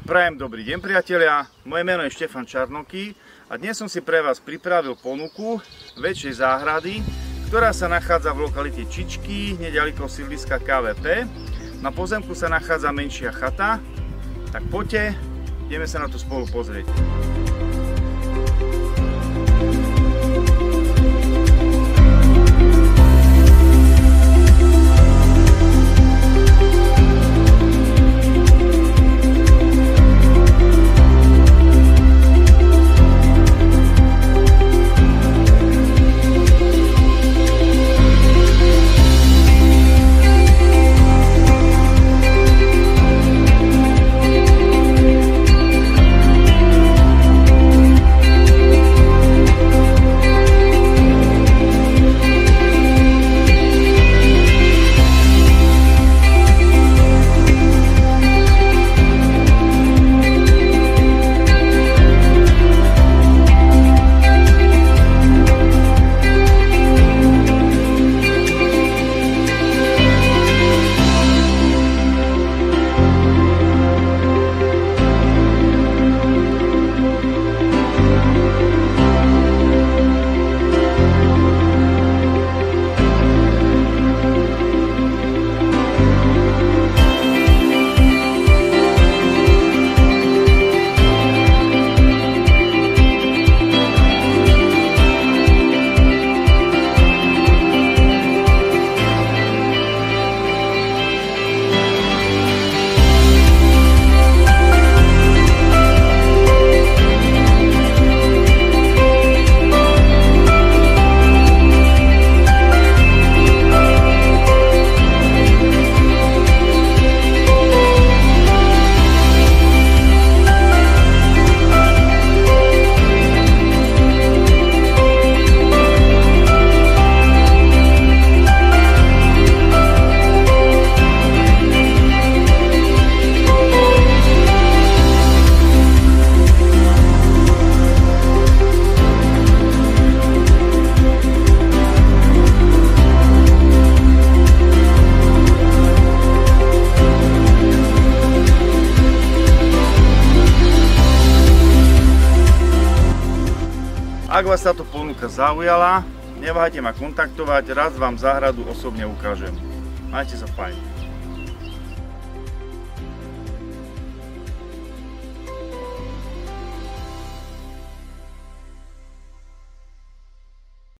Prajem dobrý deň priatelia, moje meno je Štefan Čarnoký a dnes som si pre vás pripravil ponuku väčšej záhrady, ktorá sa nachádza v lokalite Čičky, nedaleko sídliska KVP. Na pozemku sa nachádza menšia chata, tak poďte, ideme sa na to spolu pozrieť. Ak vás táto ponuka zaujala, neváhajte ma kontaktovať, raz vám záhradu osobne ukážem. Majte sa fajn.